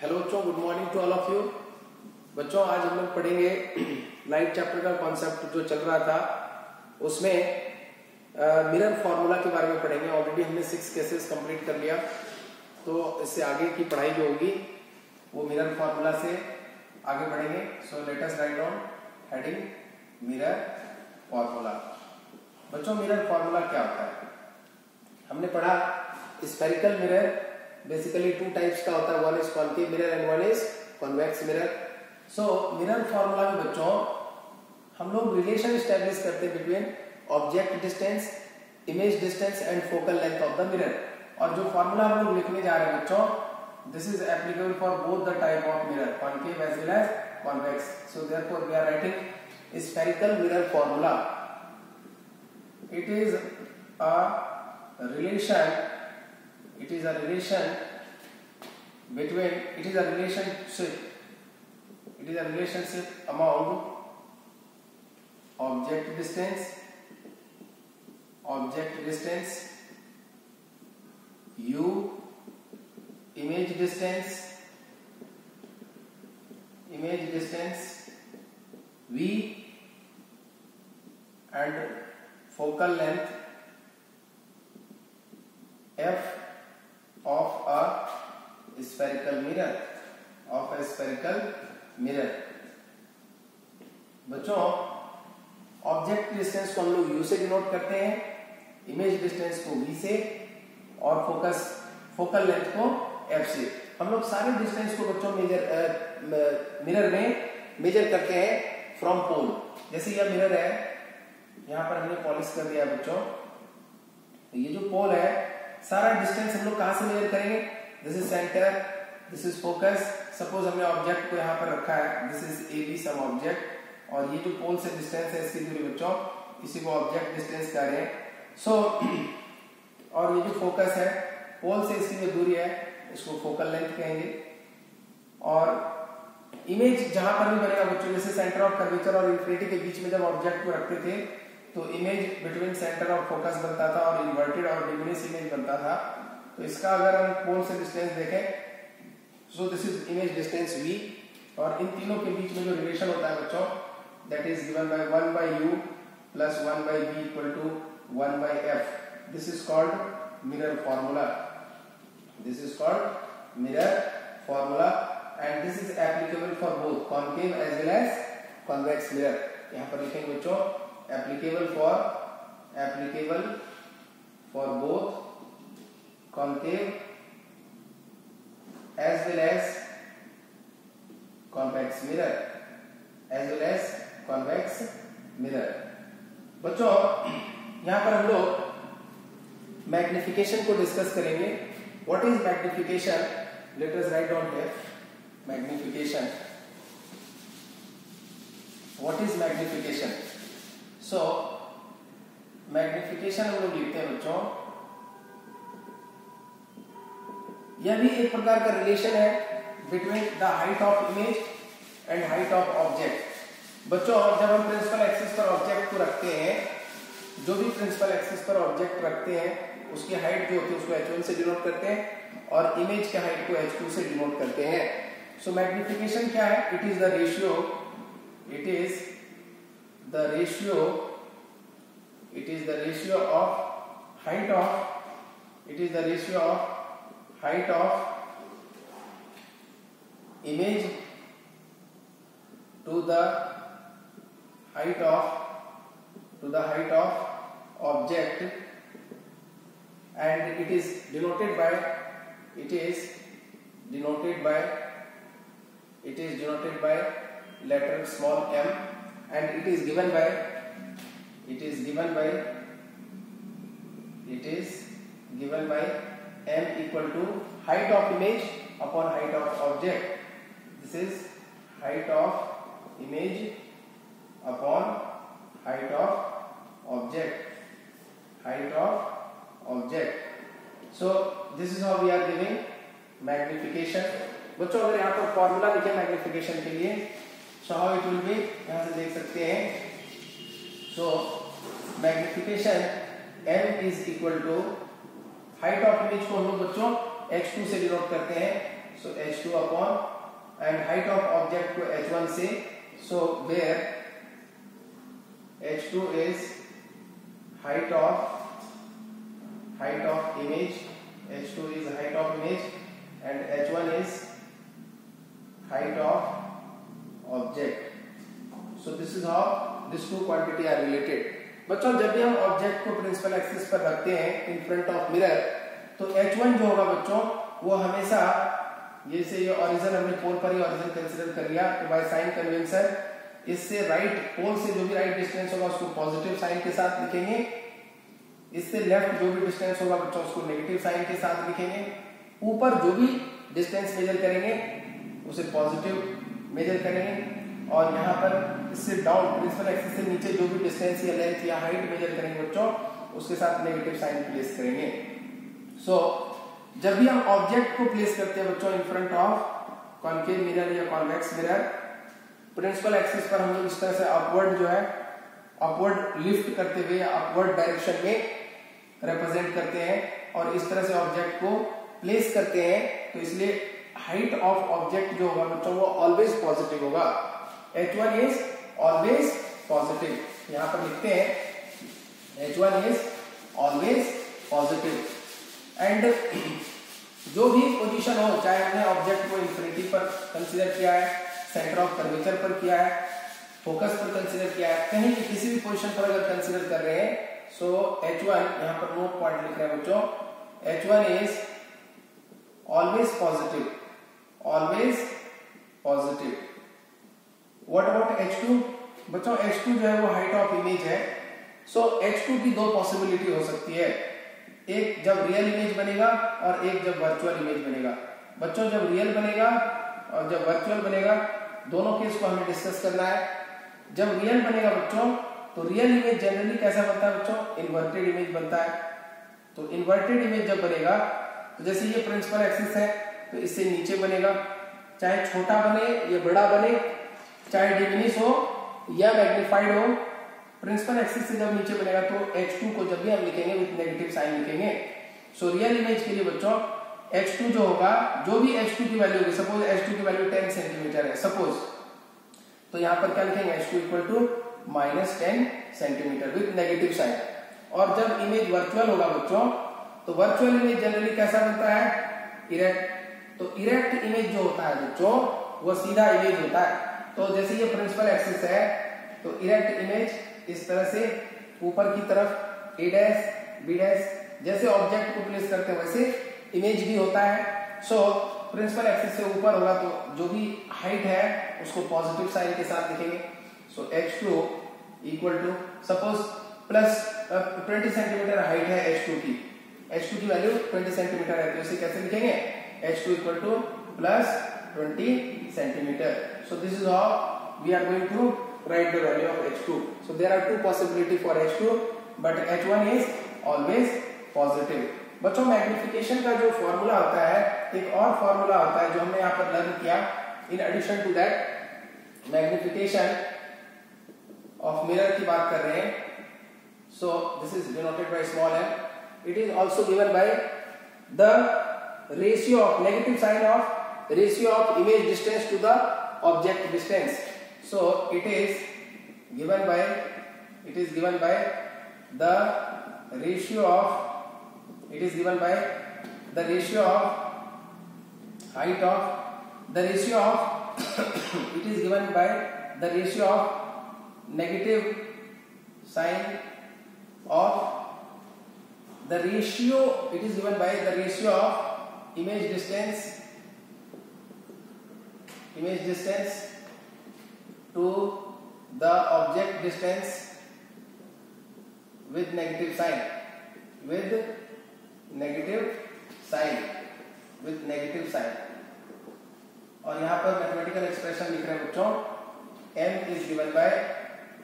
Hello बच्चों good morning to all of you बच्चों, आज हम लोग पढ़ेंगे नाइट चैप्टर का कॉन्सेप्ट जो चल रहा था। उसमें मिरर फार्मूला के बारे में पढ़ेंगे। ऑलरेडी हमने सिक्स केसेस कंप्लीट कर लिया। तो इससे आगे की पढ़ाई जो होगी, वो मिरर फार्मूला से आगे बढ़ेंगे। So let us write down heading mirror formula बच्चों मिरर फार्मूला क्या होता है? हमने पढ़ा spherical mirror basically two types का होता है. One is concave mirror and one is convex mirror so mirror formula में बच्चों, हम लोग रिलेशन स्टैब्लिश करते हैं between object distance image distance and focal length of the mirror और जो फार्मूला हम लोग लिखने जा रहे हैं बच्चों this is applicable for both the type of mirror concave as well as convex so therefore we are writing spherical mirror formula it is a relation it is a relation between it is a relationship it is a relationship among object distance object distance u image distance image distance v and focal length spherical mirror. बच्चों object distance को हम लोग u से denote करते हैं image distance को v से और फोकस फोकल लेंथ को f से। हम लोग सारे डिस्टेंस को बच्चों मेजर मिरर में मेजर करते हैं फ्रॉम पोल जैसे यह मिरर है, यहाँ पर हमने पॉलिश कर दिया बच्चों। तो ये जो पोल है, सारा डिस्टेंस हम लोग कहाँ से मेजर करेंगे? Is centre this is focus suppose हमने ऑब्जेक्ट को यहाँ पर रखा है. This is A B some object और ये जो पोल से डिस्टेंस है, इसकी दूरी बच्चों, इसी को ऑब्जेक्ट डिस्टेंस कह रहे हैं. सो और ये जो फोकस है पोल से इसकी जो दूरी है, इसको फोकल लेंथ कहेंगे. और इमेज जहाँ पर भी बनेगा, बच्चों, जैसे सेंटर ऑफ़ कर्वेचर और इंफिनिटी के बीच में जब ऑब्जेक्ट को रखते थे तो image between centre of focus बनता था और इन्वर्टेड और डिमिनिश इमेज बनता था. तो इसका अगर हम पोल से डिस्टेंस देखें so this is image distance v. और इन तीनों के बीच में जो रिलेशन होता है बच्चों that is given by 1 by u plus 1 by v equal to 1 by f. This is called mirror formula this is called mirror formula and this is applicable for both concave as well as convex mirror यहाँ पर लिखेंगे बच्चों, applicable for applicable for both concave as well as convex mirror, as well as convex mirror. बच्चों, यहाँ पर हम लोग magnification को डिस्कस करेंगे। What is magnification let us write down here magnification what is magnification so magnification हम लोग लिखते हैं बच्चों। यह भी एक प्रकार का रिलेशन है between the height of image and height of object बच्चों जब हम प्रिंसिपल एक्सिस पर ऑब्जेक्ट को रखते हैं जो भी प्रिंसिपल एक्सिस पर ऑब्जेक्ट रखते हैं उसकी हाइट जो होती है उसको h1 से डिनोट करते हैं और इमेज के हाइट को h2 से डिनोट करते हैं। सो so, मैग्निफिकेशन क्या है? It is the ratio it is the ratio it is the ratio of height of it is the ratio of height of image to the height of to the height of object and it is denoted by it is denoted by it is denoted by letter small m and it is given by it is given by it is given by m equal to height of image upon height of object this is height of image upon height of object height of object so this is how we are giving magnification बच्चों अगर यहाँ पर formula लिखे magnification के लिए so how it will be यहाँ से देख सकते हैं so magnification m is equal to height of image को हम लोग बच्चों h2 से डिनोट करते हैं। So H two upon and height of object को एच वन से। So where H two is height of height of image h2 is height of image and h1 is height of object so, this is how these two quantity are related बच्चों, जब भी हम object को principal axis पर रखते हैं in front of mirror तो H1 जो होगा बच्चों, वो हमेशा, जैसे ये ओरिजिन हमने पोल पर ही ऑरिजन कंसिडर कर लिया तो बाय साइन कन्वेंशन इससे राइट पोल से जो भी राइट डिस्टेंस होगा, उसको पॉजिटिव साइन के साथ लिखेंगे। इससे लेफ़्ट जो भी डिस्टेंस होगा बच्चों, उसको नेगेटिव साइन के साथ लिखेंगे। ऊपर जो भी डिस्टेंस मेजर करेंगे, उसे पॉजिटिव मेजर करेंगे। और यहाँ पर इससे डाउन प्रिंसिपल एक्सिस से नीचे जो भी डिस्टेंस या लेंथ या हाइट मेजर करेंगे बच्चों, उसके साथ नेगेटिव साइन प्लेस करेंगे। सो जब भी हम ऑब्जेक्ट को प्लेस करते हैं बच्चों in front of concave mirror या कॉन्वेक्स मिरर प्रिंसिपल एक्सिस पर हम लोग इस तरह से अपवर्ड जो है अपवर्ड लिफ्ट करते हुए अपवर्ड डायरेक्शन में रिप्रेजेंट करते हैं और इस तरह से ऑब्जेक्ट को प्लेस करते हैं तो इसलिए हाइट ऑफ़ ऑब्जेक्ट जो होगा बच्चों, वो ऑलवेज पॉजिटिव होगा। H one is always positive यहाँ पर लिखते हैं H1 is always positive and जो भी पोजीशन हो चाहे हमने ऑब्जेक्ट को इंफिनिटी पर कंसीडर किया है सेंटर ऑफ़ कर्वेचर पर किया है फोकस पर कंसीडर किया है कहीं भी किसी भी पोजीशन पर अगर कंसीडर कर रहे हैं सो H1 यहाँ पर नोट पॉइंट लिख रहे हैं बच्चों H1 is always positive always positive. What about H2 बच्चों एच टू जो है वो हाइट ऑफ़ इमेज है सो so, H2 की दो पॉसिबिलिटी हो सकती है। एक जब रियल इमेज बनेगा और एक जब वर्चुअल इमेज बनेगा। बच्चों, जब रियल बनेगा और जब वर्चुअल बनेगा, दोनों केस को हमें डिस्कस करना है। जब रियल बनेगा बच्चों तो रियल इमेज जनरली कैसा बनता है बच्चों? इन्वर्टेड इमेज बनता है। तो इन्वर्टेड इमेज जब बनेगा तो जैसे ये प्रिंसिपल एक्सिस है तो इससे नीचे बनेगा। चाहे छोटा बने या बड़ा बने, चाहे डिमिनिश हो या मैग्निफाइड हो प्रिंसिपल एक्सिस से जब नीचे बनेगा तो H2 को जब भी हम लिखेंगे विथ नेगेटिव साइन लिखेंगे। सो रियल इमेज के लिए बच्चों H2 जो होगा, जो भी H2 की वैल्यू होगी सपोज़ H2 की वैल्यू 10 सेंटीमीटर है सपोज़ तो यहाँ पर क्या लिखेंगे? H2 equal to minus ten centimetre with negative sign और जब इमेज वर्चुअल होगा बच्चों तो वर्चुअल इमेज जनरली कैसा बनता है? इरेक्ट तो इरेक्ट इमेज जो होता है बच्चों, वो सीधा इमेज होता है। तो जैसे ये प्रिंसिपल एक्सिस है तो इरेक्ट इमेज इस तरह से ऊपर की तरफ़ ए डैश बी डैश जैसे ऑब्जेक्ट को प्लेस करते हैं, वैसे इमेज भी होता है। सो प्रिंसिपल एक्सिस से ऊपर होगा तो जो भी हाइट है, उसको पॉजिटिव साइन के साथ लिखेंगे। So H two equal to suppose plus twenty centimetre height है एच टू की। एच टू की वैल्यू ट्वेंटी सेंटीमीटर है तो इसे कैसे लिखेंगे? H two equal to plus twenty centimetre so this is how we are going to write the value of H2. So, there are two possibility for H2 but H1 is always positive. बच्चों magnification का जो formula होता है, एक और formula होता है जो हमने यहाँ पर लर्न किया in addition to that magnification of mirror की बात कर रहे हैं so this is denoted by small m it is also given by the ratio of negative sign of ratio of image distance to the object distance so it is given by it is given by the ratio of it is given by the ratio of height of the ratio of it is given by the ratio of negative sign of the ratio it is given by the ratio of image distance image distance to the object distance with negative sign. With negative sign. With negative sign. और यहाँ पर mathematical expression लिख रहे हैं बच्चों। M is given by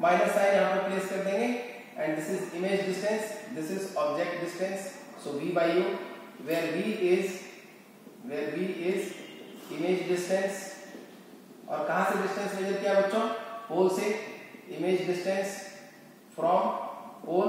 minus sign यहाँ पर place कर देंगे। And this is image distance this is object distance so V by U where v is where v is image distance और कहाँ से डिस्टेंस मेजर किया बच्चों? पोल से image distance from pole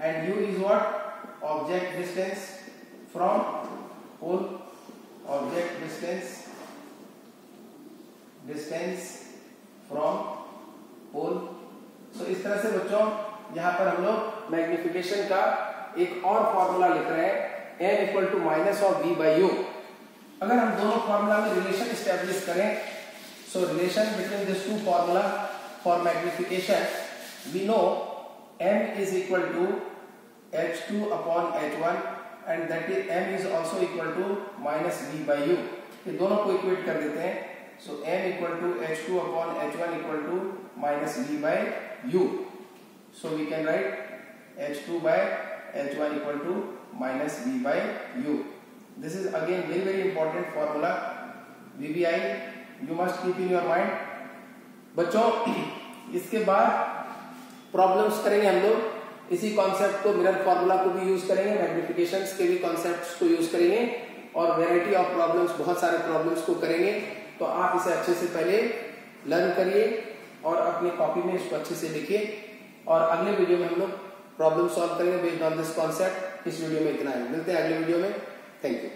and U is what object distance from pole object distance distance from pole so इस तरह से बच्चों, यहाँ पर हम लोग मैग्निफिकेशन का एक और फॉर्मूला लिख रहे हैं। M equal to minus of V by U अगर हम दोनों फॉर्मूला में रिलेशन स्टेब्लिश करें so relation between this two formula for magnification we know m is equal to h2 upon h1 and that is m is also equal to minus v by u ये दोनों को equate कर देते हैं so m equal to h2 upon h1 equal to minus v by u so we can write h2 by h1 equal to minus v by u this is again very very important formula vbi you must keep in your mind. बच्चों, इसके बाद problems करेंगे हम लोग। इसी concept को mirror formula को भी यूज़ करेंगे मैग्निफिकेशन के भी कॉन्सेप्ट को यूज़ करेंगे और वेराइटी ऑफ़ प्रॉब्लम्स बहुत सारे प्रॉब्लम्स को करेंगे। तो आप इसे अच्छे से पहले लर्न करिए और अपनी कॉपी में इसको अच्छे से लिखिए। और अगले वीडियो में हम लोग प्रॉब्लम सॉल्व करेंगे बेस्ड ऑन दिस कॉन्सेप्ट इस वीडियो में इतना है। मिलते हैं अगले वीडियो में। Thank you